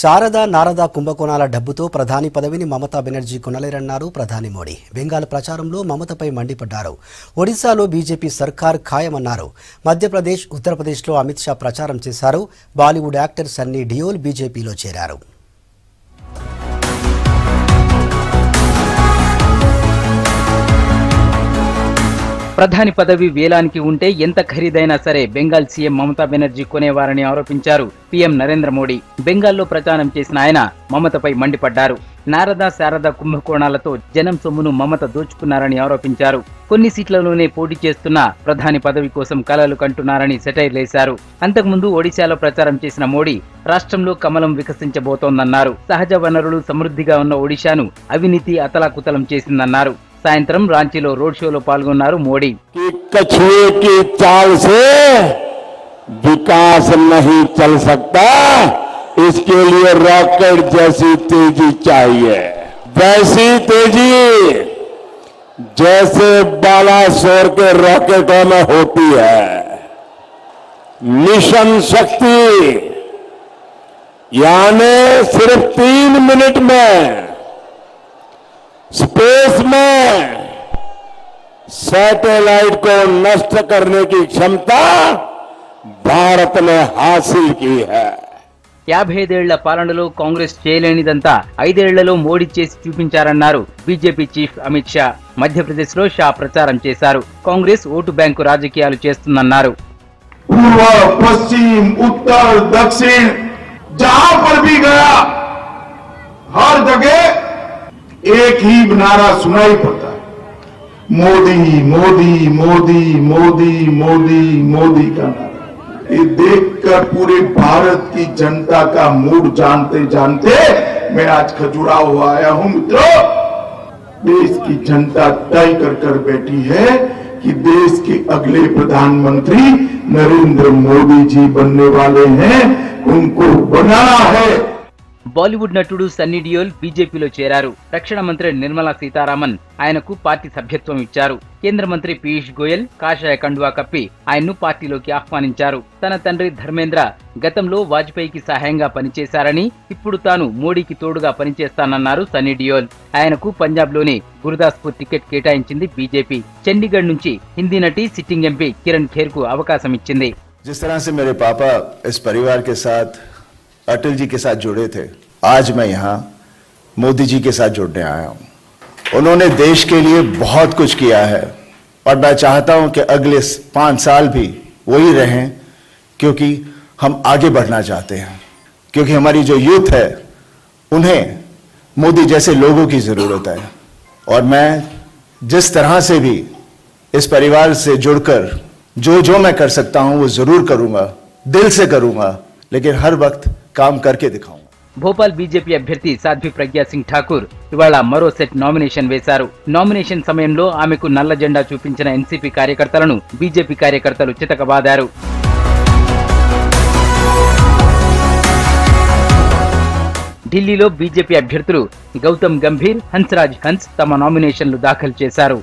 శారద నారద కుంభకోణాల డబ్బుతో ప్రధాని పదవిని మమతా బెనర్జీ కొనలేరన్నారు ప్రధాని మోడీ. బెంగాల్ ప్రచారంలో మమతపై మండిపడ్డారు. ఒడిశాలో బీజేపీ సర్కార్ ఖాయమన్నారు. మధ్యప్రదేశ్ ఉత్తరప్రదేశ్లో అమిత్ షా ప్రచారం చేశారు. బాలీవుడ్ యాక్టర్ సన్నీ డియోల్ బీజేపీలో చేరారు. ప్రధాని పదవి వేలానికి ఉంటే ఎంత ఖరీదైనా సరే బెంగాల్ సీఎం మమతా బెనర్జీ కొనేవారని ఆరోపించారు పీఎం నరేంద్ర మోడీ. బెంగాల్లో ప్రచారం చేసిన ఆయన మమతపై మండిపడ్డారు. నారద శారద కుంభకోణాలతో జనం సొమ్మును మమత దోచుకున్నారని ఆరోపించారు. కొన్ని సీట్లలోనే పోటీ చేస్తున్న ప్రధాని పదవి కోసం కలలు కంటున్నారని సెటైర్లేశారు అంతకుముందు ఒడిశాలో ప్రచారం చేసిన మోడీ రాష్ట్రంలో కమలం వికసించబోతోందన్నారు. సహజ వనరులు సమృద్ధిగా ఉన్న ఒడిశాను అవినీతి అతలాకుతలం చేసిందన్నారు. సాయంత్రం రాంచీలో రోడ్ షోలో పాల్గొన్నారు మోడీ कि कछुए की चाल से विकास नहीं चल सकता इसके लिए रॉकेट जैसी तेजी चाहिए वैसी तेजी जैसे बालासोर के रॉकेटों में होती है मिशन शक्ति यानी सिर्फ तीन मिनट में स्पेस में सैटेलाइट को नष्ट करने की क्षमता భారత్ యాభైదేళ్ళ పాలనలో కాంగ్రెస్ చేయలేనిదంతా ఐదేళ్ళలో మోడీ చేసి చూపించారన్నారు బీజేపీ చీఫ్ అమిత్ షా. మధ్యప్రదేశ్లో షా ప్రచారం చేశారు. కాంగ్రెస్ ఓటు బ్యాంకు రాజకీయాలు చేస్తుందన్నారు. పూర్వ పశ్చిమ ఉత్తర దక్షిణ జాపర్ హర్ एक ही नारा सुनाई पड़ता है। मोदी मोदी मोदी मोदी मोदी मोदी का नारा। ये देखकर पूरे भारत की जनता का मूड जानते जानते मैं आज खजुराहो आया हूँ, मित्रों। देश की जनता तय कर कर बैठी है कि देश के अगले प्रधानमंत्री नरेंद्र मोदी जी बनने वाले हैं। उनको बनाना है బాలీవుడ్ నటుడు సన్నీ డియోల్ బీజేపీలో చేరారు రక్షణ మంత్రి నిర్మలా సీతారామన్ ఆయనకు పార్టీ సభ్యత్వం ఇచ్చారు కేంద్ర మంత్రి పీయూష్ గోయల్ కాషాయ కండువా కప్పి ఆయన్ను పార్టీలోకి ఆహ్వానించారు తన తండ్రి ధర్మేంద్ర గతంలో వాజ్పేయికి సహాయంగా పనిచేశారని ఇప్పుడు తాను మోడీకి తోడుగా పనిచేస్తానన్నారు సన్నీ డియోల్ ఆయనకు పంజాబ్లోని గురుదాస్పూర్ టికెట్ కేటాయించింది బీజేపీ చండీగఢ్ నుంచి హిందీ నటి సిట్టింగ్ ఎంపీ కిరణ్ ఖేర్ కు అవకాశం ఇచ్చింది जिस तरह से मेरे पापा इस परिवार के साथ अटल जी के साथ जुड़े थे आज मैं यहाँ मोदी जी के साथ जुड़ने आया हूँ। उन्होंने देश के लिए बहुत कुछ किया है, और मैं चाहता हूँ कि अगले पाँच साल भी वही रहें, क्योंकि हम आगे बढ़ना चाहते हैं। क्योंकि हमारी जो यूथ है, उन्हें मोदी जैसे लोगों की ज़रूरत है। और मैं जिस तरह से भी इस परिवार से जुड़कर जो जो मैं कर सकता हूँ, वो ज़रूर करूँगा, दिल से करूँगा, लेकिन हर वक्त काम करके दिखाऊँगा భోపాల్ బీజేపీ అభ్యర్థి సాధ్వి ప్రజ్ఞా సింగ్ ఠాకూర్ ఇవాళ మరో సెట్ నామినేషన్ వేశారు. నామినేషన్ సమయంలో ఆమెకు నల్ల జెండా చూపించిన ఎన్సీపీ కార్యకర్తలను బీజేపీ కార్యకర్తలు చితకబాదారు. ఢిల్లీలో బీజేపీ అభ్యర్థులు గౌతమ్ గంభీర్ హన్స్రాజ్ హన్స్ తమ నామినేషన్లు దాఖలు చేశారు.